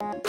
you